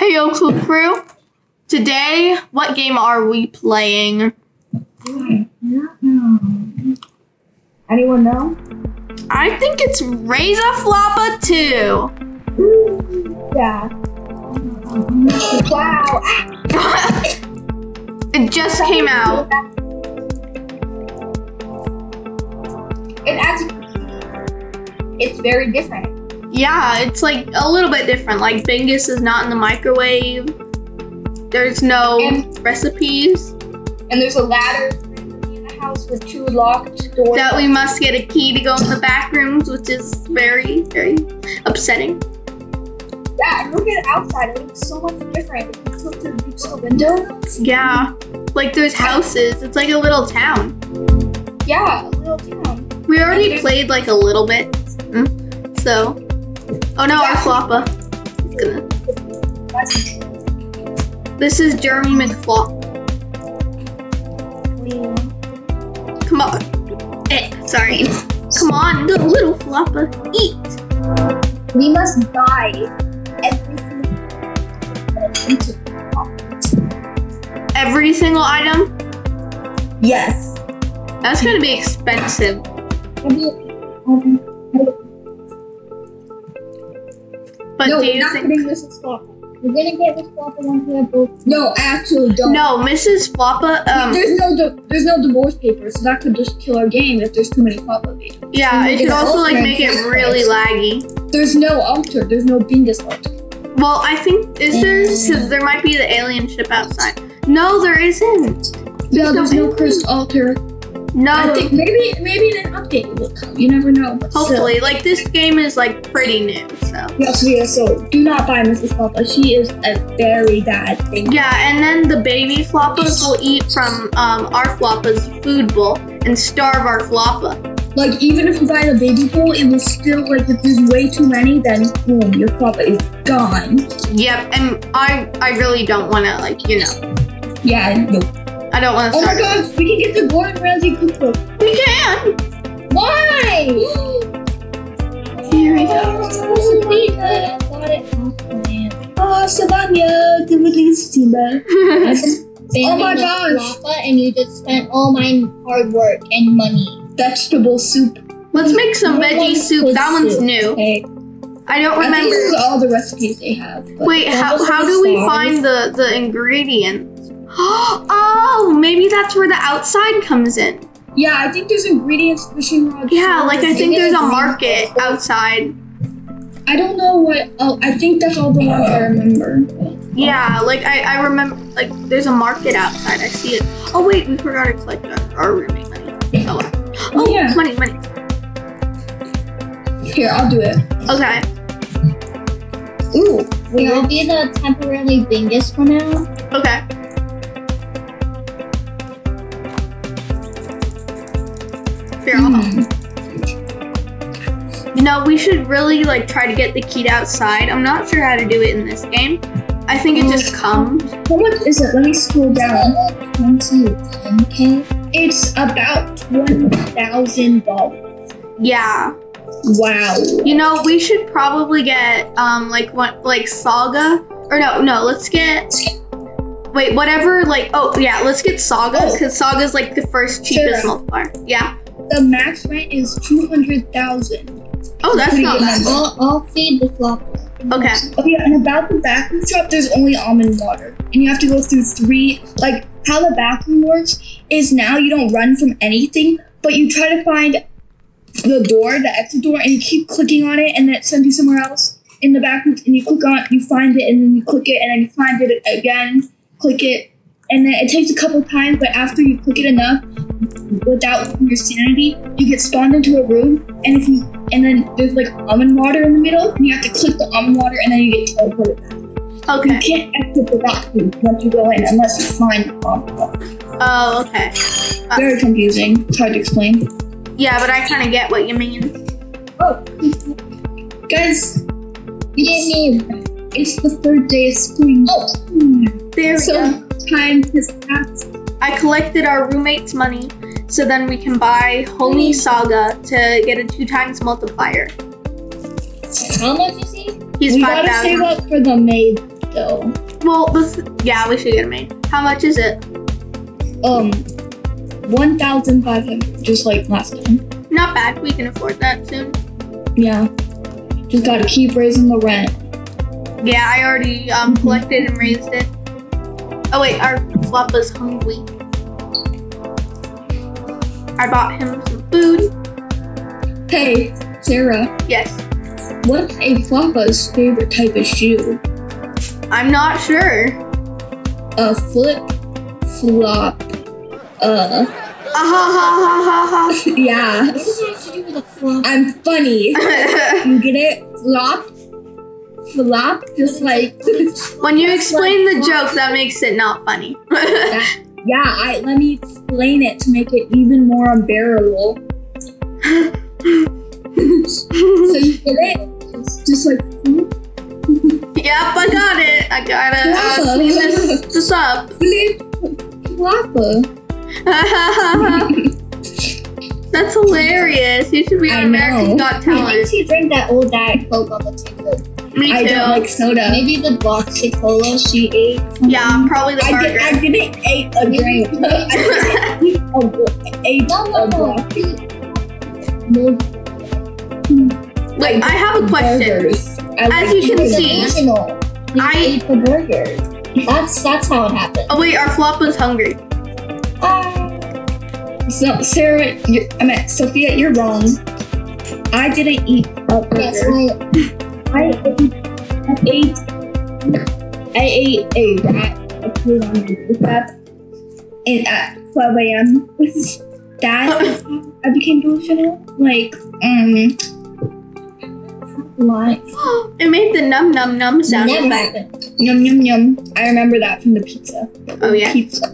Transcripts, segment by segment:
Hey, Yo Cool Crew. Today, what game are we playing? Anyone know? I think it's Raise a Floppa 2. Yeah. Wow. it just came out. It actually, it's very different. Yeah, it's like a little bit different. Like, Bingus is not in the microwave. There's no And- recipes. And there's a ladder in the house with two locked doors. That we must get a key to go in the back rooms, which is very, very upsetting. yeah, and look at it outside. It looks so much different. If you look through the window. Yeah. Like, there's houses. It's like a little town. Yeah, a little town. We already played like a little bit. Mm, So. Oh no, our Yeah. floppa. It's gonna. This is Jeremy McFlop. Come on. Eh, sorry. Come on, the little floppa. Eat. We must buy everything. Every single item. Yes. That's gonna be expensive. But no, do you not think? getting Mrs. Floppa. We're gonna get Mrs. Floppa once we have both. No, actually, don't. No, Mrs. Floppa. Um, there's no di- there's no divorce papers, so that could just kill our game if there's too many Floppa papers. yeah, we it could also like make it really laggy. There's no altar. There's no Bingus altar. Well, I think is there because there might be the alien ship outside. No, there isn't. Yeah, there's no no cursed altar. No, I think maybe maybe an update will come. You never know. Hopefully, like this game is like pretty new, so Yes, yeah, so do not buy Mrs. Floppa. She is a very bad thing. yeah. And then the baby floppas will eat from um, our floppa's food bowl and starve our floppa. Like even if you buy the baby bowl, it will still like if there's way too many, then boom, your floppa is gone. Yep, and I I really don't want to like you know Yeah, no. I don't want to Oh my start. gosh, we can get the Gordon Ramsay cookbook. We can. Why? Here we go. Oh, Savannah, the release team. Oh my gosh. And you just spent all my hard work and money. Vegetable soup. Let's make some No veggie one soup. That puts one's it. new. Okay. I don't I think this is remember. all the recipes they have. but- Wait, That how was how the do we sauce. find the the ingredients? Oh, maybe that's where the outside comes in. Yeah, I think there's ingredients, fishing rods. Yeah, like I think there's a Maybe market outside. I don't know what. Oh, I think that's all the ones I remember. Yeah, like I, I remember like there's a market outside. I see it. Oh wait, we forgot to collect our, our roommate money. Oh, well. Oh, oh yeah. money, money. Here, I'll do it. Okay. Ooh. We will you be the temporary bingus for now? Okay. Here, I'll help. Hmm. You know, we should really like try to get the key to outside. I'm not sure how to do it in this game. I think it just comes. How much is it? Let me scroll down. Twenty k. It's about twenty thousand dollars. Yeah. Wow. You know, we should probably get um like what like Saga or no no let's get wait whatever like oh yeah let's get Saga Oh. because Saga's like the first cheapest Sure. multiplier. Yeah. The max rent is two hundred thousand. Oh, that's Pretty not good bad. I'll, I'll feed the floppa. Okay. Okay, and about the bathroom shop, there's only almond water, and you have to go through three. Like how the bathroom works is now you don't run from anything, but you try to find the door, the exit door, and you keep clicking on it, and then it sends you somewhere else in the bathroom, and you click on it, you find it, and then you click it, and then you find it again, click it, and then it takes a couple times, but after you click it enough, without losing your sanity, you get spawned into a room, and if you and then there's like almond water in the middle, and you have to click the almond water, and then you get teleported back. Okay. You can't exit the bathroom once you go in unless you find the almond water. Oh, okay. Uh, Very confusing. It's hard to explain. Yeah, but I kind of get what you mean. Oh, guys, You didn't it's the third day of spring. Oh, There we so go. Time has passed. I collected our roommate's money so then we can buy Homie Saga to get a two times multiplier. how much is he? He's we five gotta save up for the maid. though. Well, this yeah, we should get a maid. How much is it? Um, one thousand five hundred, just like last time. Not bad. We can afford that soon. Yeah. Just gotta keep raising the rent. Yeah, I already um, collected and raised it. Oh wait, our Floppa's hungry. I bought him some food. Hey, Sarah, Yes, what's a Floppa's favorite type of shoe? I'm not sure. A flip flop. Uh, Ah ha ha ha yeah. What does it have to do with a flop? I'm funny. You get it? Flop. Flop, just like when you explain the joke, that makes it not funny. that. Yeah, I let me explain it to make it even more unbearable. So you get it? It's just like yep, I got it. I gotta uh, clean this, this up. That's hilarious. You should be on American. Got Why Talent. did you drink that old Diet Coke on the table? Me I too. don't like soda. Maybe the boxy cola she ate. yeah, probably the I, did, I didn't eat a drink. I didn't eat a, blo- ate No, a no, no. block. No, Wait, I have a question. Burgers. I As like you can see, original. I- ate the burger. That's that's how it happened. Oh wait, our flop was hungry. Ah. So, Sarah, you're, I mean, Sophia, you're wrong. I didn't eat a burger. I, ate, I ate, I ate a rat, a food on the that, and at 12 a.m. that I became delusional. Like, um, why? It made the num num num sound Never effect. yum yum yum. I remember that from the pizza. Oh yeah. Pizza.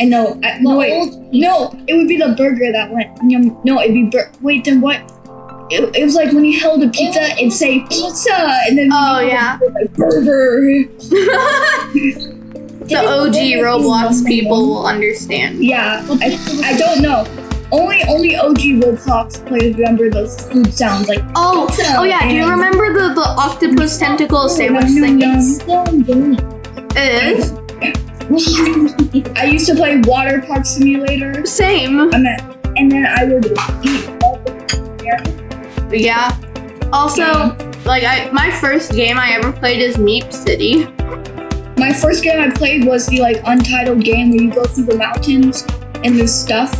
And no, I, no wait, no, it would be the burger that went yum. No, it'd be bur- wait. Then what? It, it was like when you held a pizza and say pizza, and then Oh, yeah. like burger. the OG Roblox people will understand. Yeah, I, I don't know. Only only OG Roblox players remember those food sounds like Oh, oh yeah. Do you remember the the octopus tentacle sandwich Yum, yum, thingies? still doing It is I used to play Water Park Simulator. same. I mean, and then I would eat all the Yeah. Also, like I, my first game I ever played is MeepCity. My first game I played was the like untitled game where you go through the mountains and there's stuff.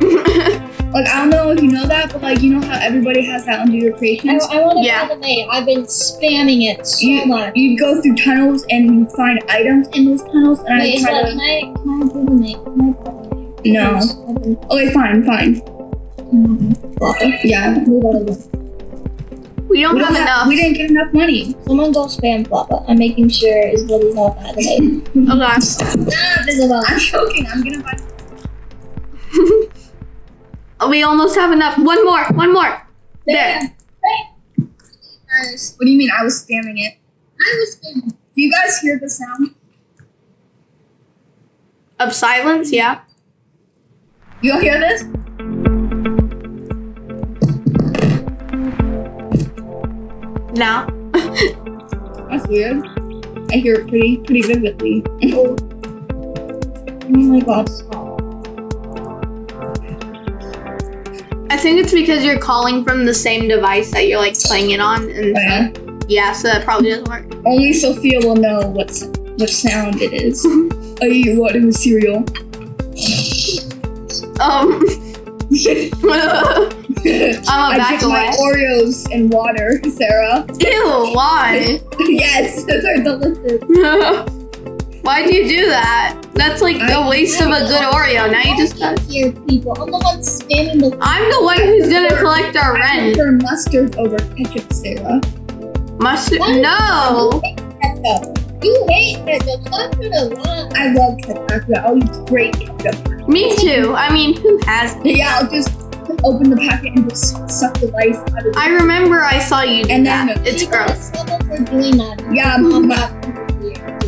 Like I don't know if you know that, but like you know how everybody has that under your I, creations. I want to Yeah. by the way, I've been spamming it so You much. you go through tunnels and you find items in those tunnels, and Wait, I is try that, to. can I can I do the name? Can I put the name? No. Okay, fine, fine. Yeah. Leave that alone. We don't We, have don't have- enough. we didn't get enough money. Someone go spam Floppa. I'm making sure Isabel's not by the way. Okay. Ah, Isabel. I'm joking. I'm gonna buy. We almost have enough. One more. One more. There. Nice. What do you mean? I was spamming it. I was spamming. Do you guys hear the sound? Of silence. Yeah. You don't hear this? Now. That's weird. I hear it pretty pretty vividly. Oh my god. I think it's because you're calling from the same device that you're like playing it on, and Yeah. yeah, so that probably doesn't work. Only Sophia will know what's what sound it is. I eat what in the cereal. Um. I back dip my. Oreos in water, Sarah. Ew. Why? yes, those are delicious. Why'd you do that? That's like a I- waste of a good Oreo. Now you just got. hear people. I'm the one spamming the. I'm the one who's gonna collect our I rent. prefer mustard over ketchup, Sarah. Mustard? Why do No. ketchup? You hate ketchup. Stop for the lie. I love ketchup. I'll eat great ketchup. Me too. I mean, who hasn't? Yeah, I'll just open the packet and just suck the life out of it. I remember I saw you do And then- that. It's gross. struggle for doing that. Yeah, I'm my- not people here.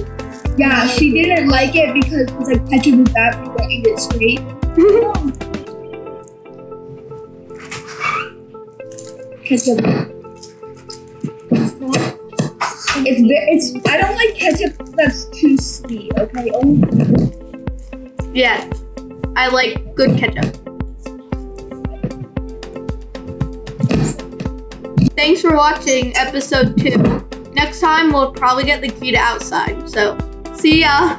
yeah, she didn't like it because it's like ketchup is bad if you eat it straight. Ketchup. It's it's. I don't like ketchup that's too sweet. Okay. Only Yeah, I like good ketchup. Thanks for watching episode two. Next time we'll probably get the key to outside. So, see ya.